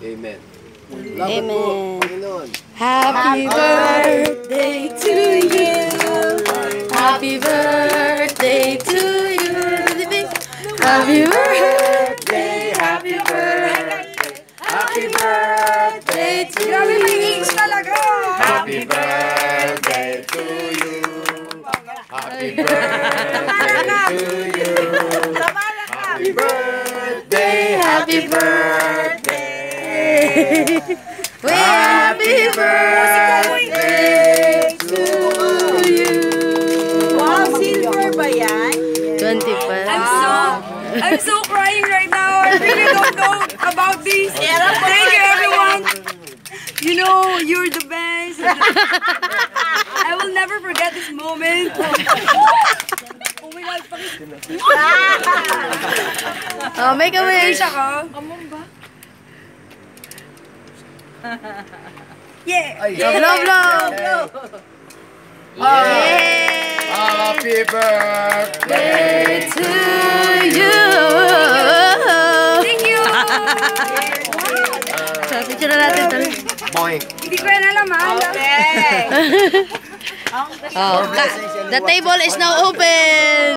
Amen. Amen. po, Panginoon. Happy birthday to you. Happy birthday to you. Happy birthday, happy birthday, happy birthday to you. Happy birthday to you. Happy birthday to you. Happy birthday, happy birthday. Happy birthday to you. Wow, silver ba yan? 20. I'm so, I'm so crying right now. I really don't know about this. Thank you, everyone. You know, you're the best. I will never forget this moment. Oh my God, pakit. Ah. Oh, make a wish. Wish ako. Amon ba? Yeah. Love, love, love. Yay! Happy birthday. To you. Thank you. Picture na natin to. Boing. Hindi ko yan alam, ha? Oh, ka- the table is now open.